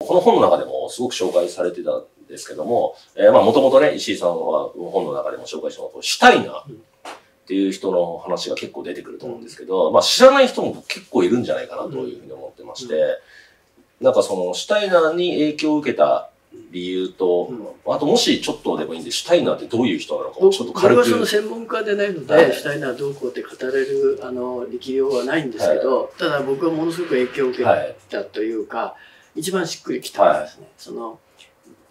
この本の中でもすごく紹介されてたんですけども、えー、まあもともとね、石井さんは本の中でも紹介したのと、シュタイナーっていう人の話が結構出てくると思うんですけど、まあ知らない人も結構いるんじゃないかなというふうに思ってまして、なんかそのシュタイナーに影響を受けた理由と、うん、あともしちょっとでもいいんで、シュタイナーってどういう人なのかちょっと軽く。僕はその専門家でないので、はい、シュタイナーどうこうって語れる、あの、力量はないんですけど、はい、ただ僕はものすごく影響を受けたというか、はい、一番しっくりきた。んですね。その、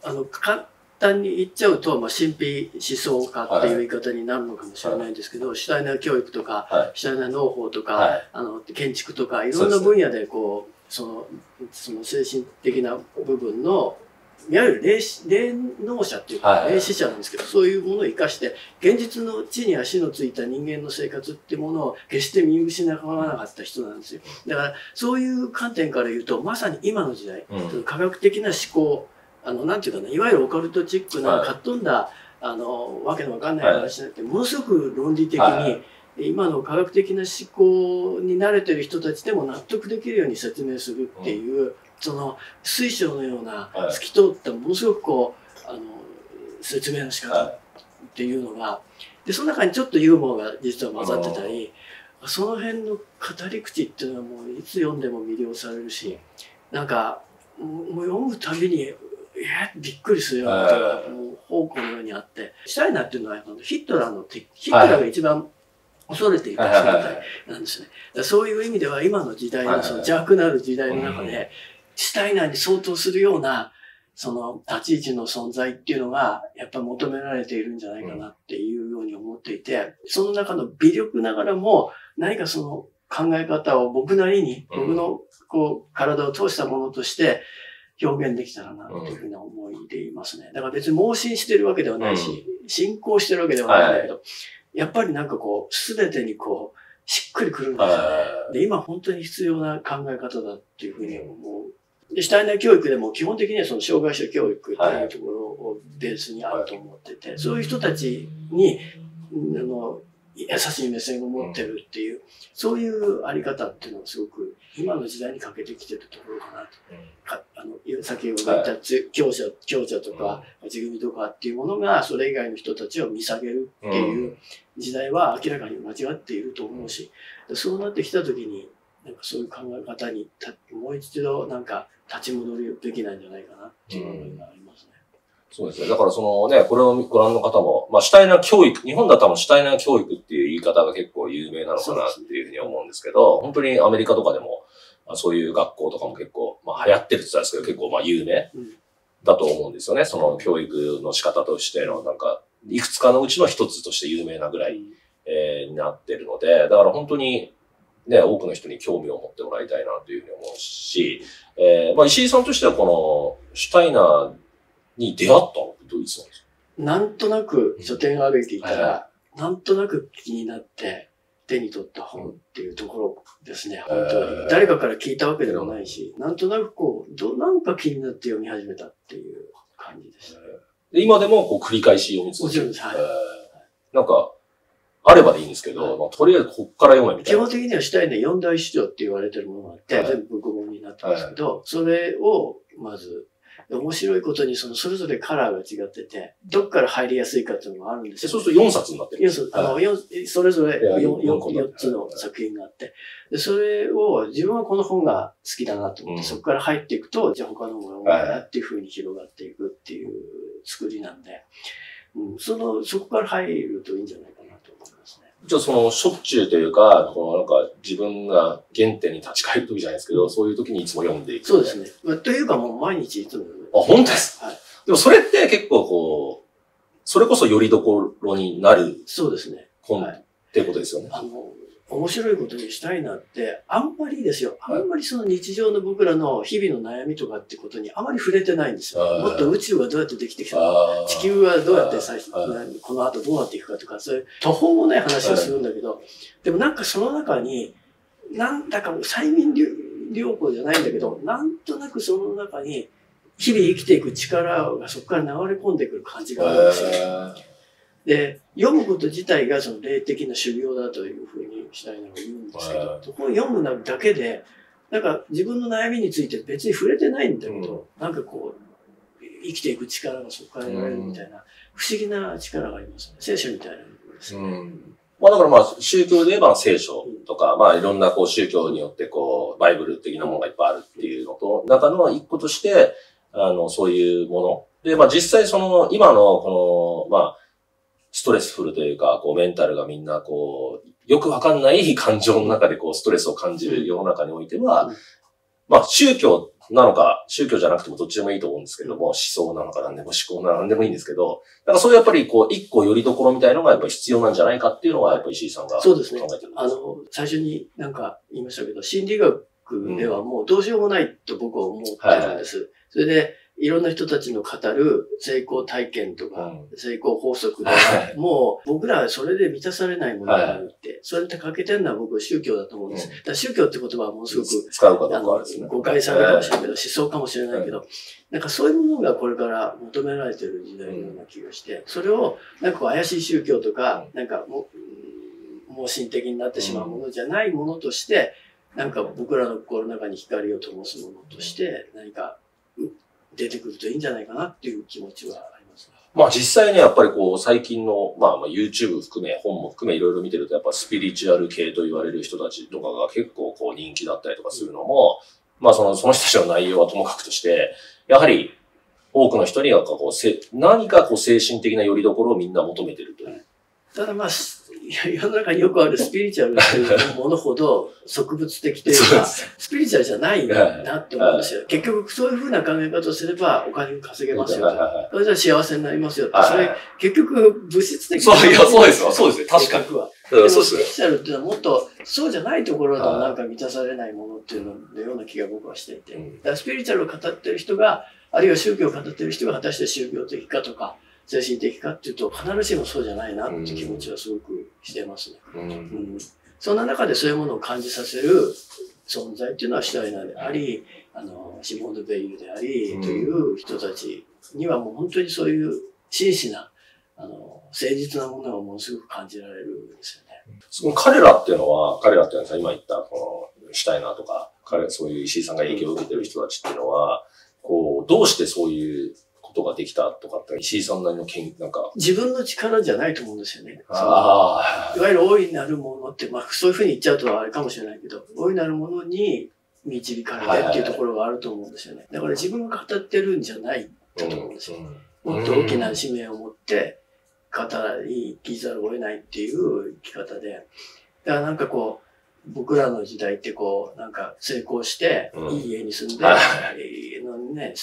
あの、簡単に言っちゃうと、まあ、神秘思想家っていう言い方になるのかもしれないんですけど、シュタイナー教育とか、シュタイナー農法とか、あの、建築とか、いろんな分野でこう、その、その精神的な部分のいわゆる霊霊能者っていうか、霊視者なんですけど、そういうものを生かして、現実の地に足のついた人間の生活っていうものを決して見失わなかった人なんですよ。だから、そういう観点から言うと、まさに今の時代、うん、科学的な思考、あの、なんていうかな、いわゆるオカルトチックな、かっ飛んだ、あの、わけのわかんない話じゃなくて、ものすごく論理的に、今の科学的な思考に慣れてる人たちでも納得できるように説明するっていう、その水晶のような透き通ったものすごくこうあの説明の仕方っていうのがでその中にちょっとユーモアが実は混ざってたりその辺の語り口っていうのはもういつ読んでも魅了されるしなんかもう読むたびにえびっくりするようなことがもう宝庫のようにあってシュタイナーっていうのはヒットラーのヒットラーが一番恐れていた存在なんですね。そういう意味では今の時代のその邪悪なる時代の中で、シュタイナーに相当するような、その立ち位置の存在っていうのが、やっぱ求められているんじゃないかなっていうように思っていて、その中の微力ながらも、何かその考え方を僕なりに、僕のこう、体を通したものとして、表現できたらな、というふうな思いでいますね。だから別に盲信してるわけではないし、信仰してるわけではないんだけど、やっぱりなんかこう、すべてにこう、しっくりくるんですよね。で、今本当に必要な考え方だっていうふうに思うで、シュタイナー教育でも基本的にはその障害者教育っていうところをベースにあると思ってて、はい、そういう人たちに、あの、優しい目線を持ってるっていう、うん、そういうあり方っていうのはすごく今の時代に欠けてきてるところかなと。うん、かあの先ほど言った、はい、強者、強者とか、勝ち組とかっていうものが、それ以外の人たちを見下げるっていう時代は明らかに間違っていると思うし、そうなってきた時に、なんかそういう考え方にもう一度なんか立ち戻るべきなんじゃないかなっていう思いがありますね。そうですね。だからそのね、これをご覧の方も、まあ、主体な教育、日本だったら主体な教育っていう言い方が結構有名なのかなっていうふうに思うんですけど、本当にアメリカとかでも、まあ、そういう学校とかも結構、まあ、流行ってるって言ったんですけど、結構まあ有名だと思うんですよね。その教育の仕方としての、なんか、いくつかのうちの一つとして有名なぐらい、えー、になってるので、だから本当にね、多くの人に興味を持ってもらいたいなというふうに思うし、えー、まあ石井さんとしてはこの、シュタイナーに出会ったのってどういうつなんですか？なんとなく書店を歩いていたら、はい、なんとなく気になって手に取った本っていうところですね、本当に。誰かから聞いたわけでもないし、なんとなくこう、ど、なんか気になって読み始めたっていう感じでした。で今でもこう繰り返し読み続ける。もちろんです。はい。なんか、あればでいいんですけど、まあ、とりあえずこっから読めみたいな。基本的には主体で四大史料って言われてるものがあって、はい、全部文庫本になってますけど、はい、それを、まず、面白いことに、その、それぞれカラーが違ってて、どっから入りやすいかっていうのがあるんですよ、そうすると4冊になってる4冊、あの、4、それぞれ 4, 4, つの作品があって、で、それを自分はこの本が好きだなと思って、うん、そこから入っていくと、じゃあ他のものがなっていうふうに広がっていくっていう作りなんで、うん、その、そこから入るといいんじゃないかなと思いますね。じゃあその、しょっちゅうというか、このなんか自分が原点に立ち返る時じゃないですけど、そういう時にいつも読んでいく、ね、そうですね。まあ、というかもう毎日いつも、あ、本当ですはい。でもそれって結構こう、それこそよりどころになる。そうですね。本ってことですよね。あの、面白いことにしたいなって、あんまりですよ。あんまりその日常の僕らの日々の悩みとかってことにあまり触れてないんですよ。もっと宇宙がどうやってできてきたか、地球はどうやって最初、この後どうなっていくかとか、そういう途方もない話をするんだけど、でもなんかその中に、なんだか催眠療法じゃないんだけど、なんとなくその中に、日々生きていく力がそこから流れ込んでくる感じがあるんですよ。で、読むこと自体がその霊的な修行だというふうにしたいなのを言うんですけど、そこを読むだけで、なんか自分の悩みについて別に触れてないんだけど、なんかこう、生きていく力がそこから得られるみたいな、不思議な力がありますね。聖書みたいなものですね。うんまあだからまあ宗教で言えば聖書とか、まあいろんなこう宗教によってこうバイブル的なものがいっぱいあるっていうのと、中の一個として、あの、そういうもの。で、まあ実際その今のこの、まあ、ストレスフルというか、こうメンタルがみんなこう、よくわかんない感情の中でこうストレスを感じる世の中においては、まあ宗教なのか、宗教じゃなくてもどっちでもいいと思うんですけども、思想なのか何でも思考なのか何でもいいんですけど、なんかそういうやっぱりこう、一個よりどころみたいなのがやっぱり必要なんじゃないかっていうのは、やっぱり石井さんが考えてるんですそうですね。あの、最初になんか言いましたけど、心理学ではもうどうしようもないと僕は思ってるんです。うんはい、それで、いろんな人たちの語る成功体験とか、成功法則では、もう僕らはそれで満たされないものがあるって、それって欠けてるのは僕は宗教だと思うんです。だ宗教って言葉はものすごく、使うかどうかですね。誤解されるかもしれないけど、思想かもしれないけど、なんかそういうものがこれから求められてる時代のような気がして、それをなんか怪しい宗教とか、なんかも、盲信的になってしまうものじゃないものとして、なんか僕らの心の中に光を灯すものとして、何か出てくるといいんじゃないかなっていう気持ちはあります、まあ実際ね、やっぱりこう最近の、まあ、まあ YouTube 含め、本も含めいろいろ見てると、やっぱスピリチュアル系と言われる人たちとかが結構こう人気だったりとかするのも、まあその、その人たちの内容はともかくとして、やはり多くの人にはこうせ何かこう精神的な拠り所をみんな求めてるという。ただまあ、世の中によくあるスピリチュアルというものほど植物的というか、スピリチュアルじゃないなって思うんですよ。結局そういうふうな考え方をすればお金稼げますよと。それじゃ幸せになりますよと。それ結局物質的そう、いや、そうですよ。そうですね。確かに。は。でもスピリチュアルっていうのはもっとそうじゃないところでもなんか満たされないものっていうのような気が僕はしていて。だからスピリチュアルを語ってる人が、あるいは宗教を語ってる人が果たして宗教的かとか、精神的かっていうと、必ずしもそうじゃないなって気持ちはすごくしてますね。うん、うん、そんな中でそういうものを感じさせる存在っていうのはシュタイナーであり、あの、シモンド・ベイユであり、という人たちにはもう本当にそういう真摯な、あの、誠実なものがものすごく感じられるんですよね。その彼らっていうのは、彼らっていうのは今言ったこのシュタイナーとか、彼、そういう石井さんが影響を受けてる人たちっていうのは、こう、どうしてそういうことができたとかって、石井さんなりの研なんか。自分の力じゃないと思うんですよね。あいわゆる大いなるものって、まあそういうふうに言っちゃうとあれかもしれないけど、大いなるものに導かれてっていうところがあると思うんですよね。だから自分が語ってるんじゃないと思うんですよ。もっと大きな使命を持って語り生きざるを得ないっていう生き方で。だからなんかこう、僕らの時代ってこう、なんか成功して、いい家に住んで、うん、ね、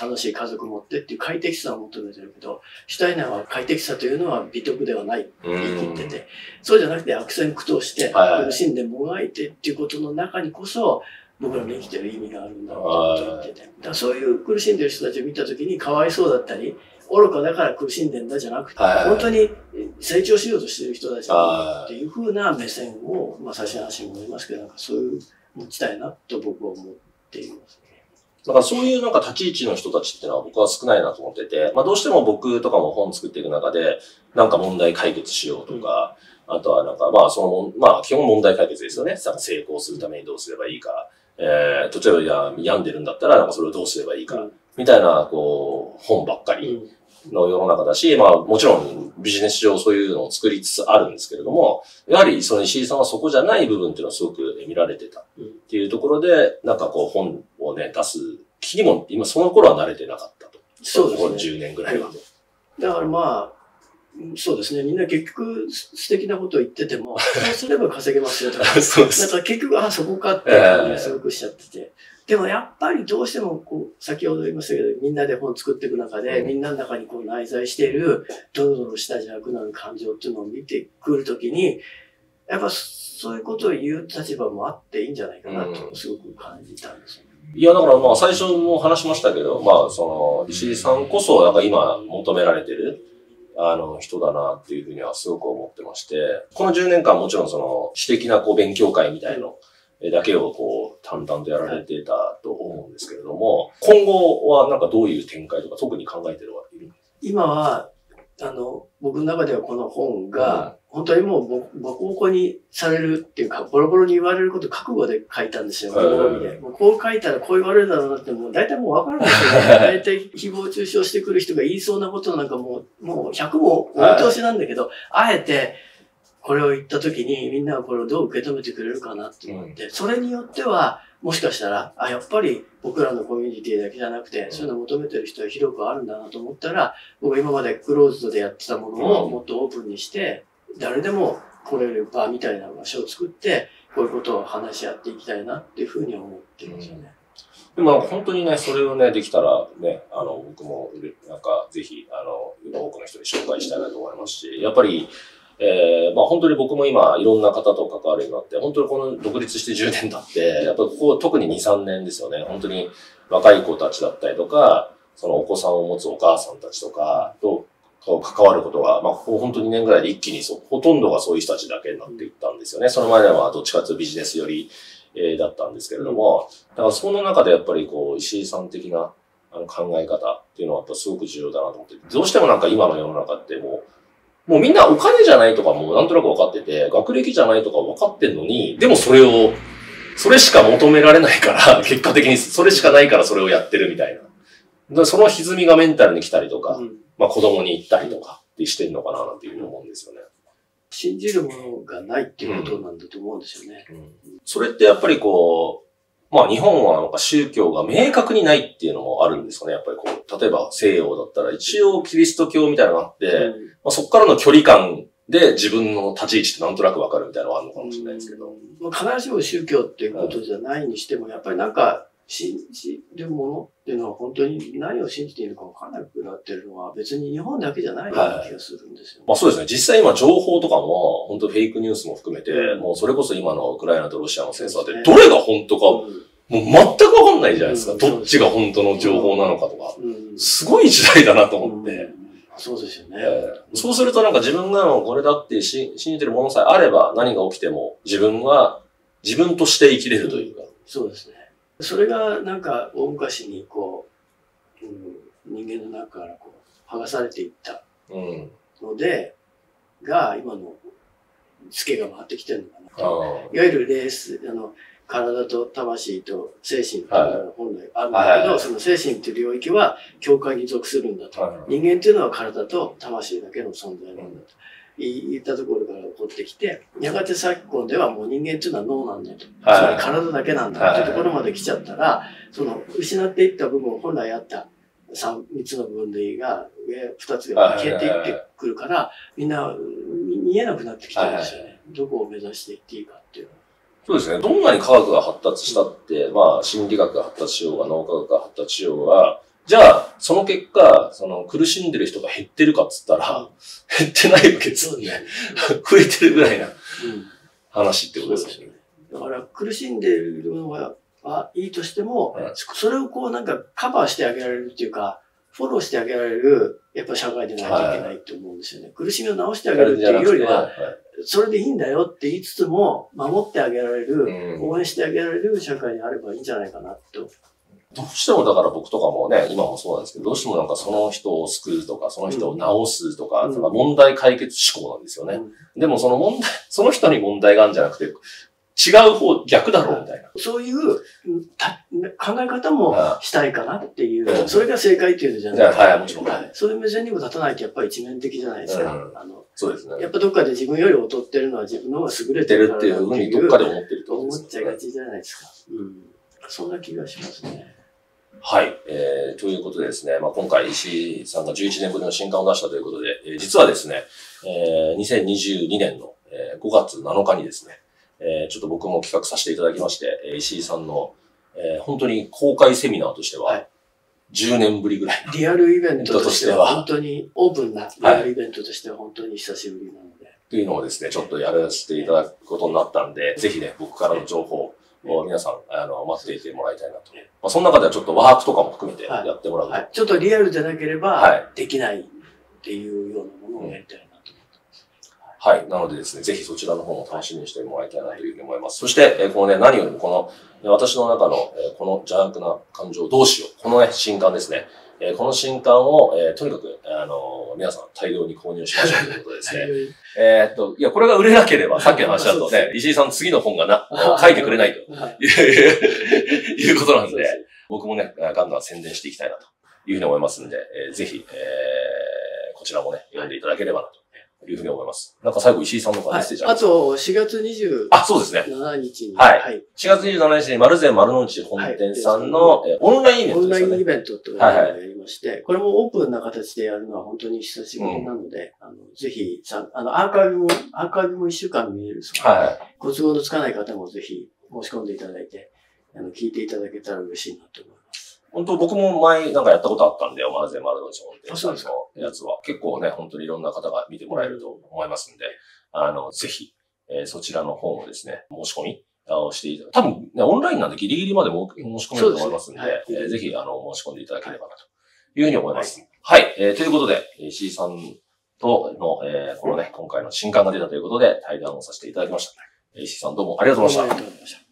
楽しい家族持ってっていう快適さを求めてるけど、シュタイナーは快適さというのは美徳ではない。って言ってて、うん、そうじゃなくて悪戦苦闘して、苦しんでもがいてっていうことの中にこそ、僕らの生きてる意味があるんだろうと言ってて。だそういう苦しんでる人たちを見たときにかわいそうだったり、愚かだから苦しんでんだじゃなくて、本当に成長しようとしてる人たちだっていうふうな目線を、まあ、最初の話にも言いますけど、なんかそういう持ちたいなと僕は思っています。だからそういうなんか立ち位置の人たちっていうのは僕は少ないなと思ってて、まあどうしても僕とかも本作っていく中で、なんか問題解決しようとか、うん、あとはなんかまあその、まあ基本問題解決ですよね。成功するためにどうすればいいか。えー、例えば病んでるんだったら、なんかそれをどうすればいいか。みたいな、こう、本ばっかりの世の中だし、まあもちろんビジネス上そういうのを作りつつあるんですけれども、やはりその石井さんはそこじゃない部分っていうのはすごく見られてたっていうところで、なんかこう本をね、出す気にも今その頃は慣れてなかったと。そうですね。10年ぐらいは。だからまあ、そうですね。みんな結局素敵なことを言ってても、そうすれば稼げますよとか。そうです。だから結局、あ、そこかって感じがすごくしちゃってて。でもやっぱりどうしてもこう、先ほど言いましたけど、みんなで本作っていく中で、うん、みんなの中にこう内在している、ドロドロした邪悪なる感情っていうのを見てくるときに、やっぱそういうことを言う立場もあっていいんじゃないかなと、すごく感じたんですよね。うん、いや、だからまあ最初も話しましたけど、まあその、石井さんこそ、なんか今求められてる、あの、人だなっていうふうにはすごく思ってまして、この10年間もちろんその、私的なこう勉強会みたいの、だけをこう、淡々とやられてたと思うんですけれども、今後はなんかどういう展開とか特に考えてるわけ？今は、あの、僕の中ではこの本が、本当にもうボコボコにされるっていうか、ボロボロに言われること覚悟で書いたんですよ、で。もうこう書いたらこう言われるだろうなって、もう大体もうわかるんですよね。大体誹謗中傷してくる人が言いそうなことなんかもう、もう100もお見通しなんだけど、あえて、これを言った時にみんながこれをどう受け止めてくれるかなって思って、それによっては、もしかしたら、あ、やっぱり僕らのコミュニティだけじゃなくて、そういうのを求めてる人は広くあるんだなと思ったら、僕今までクローズドでやってたものをもっとオープンにして、誰でも来れる場みたいな場所を作って、こういうことを話し合っていきたいなっていうふうに思ってるんですよね。でも本当にね、それをね、できたらね、あの、僕も、なんか、ぜひ、あの、多くの人に紹介したいなと思いますし、やっぱり、えー、まあ本当に僕も今いろんな方と関わるようになって、本当にこの独立して10年経って、やっぱここ特に2、3年ですよね。本当に若い子たちだったりとか、そのお子さんを持つお母さんたちとかと関わることが、まあここ本当に2年ぐらいで一気にそほとんどがそういう人たちだけになっていったんですよね。その前ではどっちかというとビジネスより、えー、だったんですけれども、だからその中でやっぱりこう石井さん的なあの考え方っていうのはやっぱすごく重要だなと思って、どうしてもなんか今の世の中ってもう、もうみんなお金じゃないとかもなんとなく分かってて、学歴じゃないとか分かってんのに、でもそれを、それしか求められないから、結果的にそれしかないからそれをやってるみたいな。その歪みがメンタルに来たりとか、うん、まあ子供に行ったりとかってしてんのかななんていうふうに思うんですよね。信じるものがないっていうことなんだと思うんですよね。うんうん、それってやっぱりこう、まあ日本はなんか宗教が明確にないっていうのもあるんですかね。やっぱりこう、例えば西洋だったら一応キリスト教みたいなのがあって、うん、まあ、そこからの距離感で自分の立ち位置ってなんとなくわかるみたいなのがあるのかもしれないですけど。まあ、必ずしも宗教っていうことじゃないにしても、やっぱりなんか信じるものっていうのは本当に何を信じているか分からなくなってるのは別に日本だけじゃないような気がするんですよ、ねはい、まあそうですね。実際今情報とかも本当フェイクニュースも含めて、もうそれこそ今のウクライナとロシアの戦争でどれが本当か、もう全くわかんないじゃないですか。どっちが本当の情報なのかとか。すごい時代だなと思って。そうですよね、そうするとなんか自分がこれだって信じてるものさえあれば何が起きても自分は自分として生きれるというか。そうですね。それがなんか大昔にこう、うん、人間の中からこう剥がされていったので、うん、が今のツケが回ってきてるのかな。いわゆるレース、あの、体と魂と精神っていうのが本来あるんだけど、その精神っていう領域は教会に属するんだと。人間っていうのは体と魂だけの存在なんだと。言ったところから起こってきて、やがて昨今ではもう人間っていうのは脳なんだと。つまり体だけなんだっていうところまで来ちゃったら、その失っていった部分、本来あった三、三つの部分でいいが、上二つが消えていってくるから、みんな見えなくなってきたんですよね。どこを目指していっていいかっていうのは。そうですね。どんなに科学が発達したって、まあ、心理学が発達しようが、脳科学が発達しようが、じゃあ、その結果、その苦しんでる人が減ってるかっつったら、減ってないわけですよね。増えてるぐらいな話ってことですよね。だから苦しんでるのは、いいとしても、それをこうなんかカバーしてあげられるっていうか、フォローしてあげられる、やっぱ社会でないといけないと思うんですよね。苦しみを治してあげるっていうよりは、それでいいんだよって言いつつも、守ってあげられる、応援してあげられる社会にあればいいんじゃないかなと。どうしてもだから僕とかもね、今もそうなんですけど、どうしてもなんかその人を救うとか、その人を治すとか、うん、問題解決思考なんですよね。うん、でもその問題、その人に問題があるんじゃなくて、違う方、逆だろうみたいな。そういう考え方もしたいかなっていう、それが正解っていうのじゃないですか。はい、もちろん。はい、そういう目線にも立たないとやっぱり一面的じゃないですか。うん、あのそうですね。やっぱどっかで自分より劣ってるのは自分の方が優れてるっていうふうにどっかで思ってると思っちゃいがちじゃないですか。うん。そんな気がしますね。はい。えー、ということでですね、まあ、今回石井さんが11年ぶりの新刊を出したということで、えー、実はですね、えー、2022年の、えー、5月7日にですね、えー、ちょっと僕も企画させていただきまして、石井さんの、えー、本当に公開セミナーとしては、10年ぶりぐらい、リアルイベントとしては、本当にオープンなリアルイベントとしては本当に久しぶりなので。はい、というのをですね、ちょっとやらせていただくことになったんで、ぜひね、僕からの情報を皆さん、あの、待っていてもらいたいなと。まあ、その中ではちょっとワークとかも含めてやってもらう、はい、はい、ちょっとリアルじゃなければ、できないっていうようなものをやりたいはい。なのでですね、ぜひそちらの方も楽しみにしてもらいたいなというふうに思います。そして、えこのね、何よりもこの、私の中の、えこの邪悪な感情どうしよう。このね、新刊ですね。えー、この新刊を、えー、とにかく、あのー、皆さん大量に購入しましょうということですね。えっと、いや、これが売れなければ、さっきの話だとね、石井さん次の本がな、書いてくれないと。い。うことなんで、僕もね、ガンガン宣伝していきたいなというふうに思いますんで、えー、ぜひ、えー、こちらもね、読んでいただければなというふうに思います。なんか最後石井さんの方からメッセージあはい、あと、4月27あ、そうですね。7日に。はい。はい、4月27日に丸善丸の内本店さんの、はい、オンラインイベントですね。オンラインイベントというのをやりまして、はいはい、これもオープンな形でやるのは本当に久しぶりなので、うん、あのぜひさ、あの、アーカイブも、アーカイブも1週間見えるそうはい。ご都合のつかない方もぜひ申し込んでいただいて、あの、聞いていただけたら嬉しいなと思います。本当僕も前なんかやったことあったんで、マルゼマルのチョンってのやつは。結構ね、本当にいろんな方が見てもらえると思いますんで、あの、ぜひ、えー、そちらの方もですね、申し込みをしていただ多分ね、オンラインなんでギリギリまでも申し込めると思いますんで、で、ねはい、えー、ぜひ、あの、申し込んでいただければなというふうに思います。はい、はい、えー、ということで、石井さんとの、えー、このね、今回の新刊が出たということで、対談をさせていただきました。石井さんどうもありがとうございました。ありがとうございました。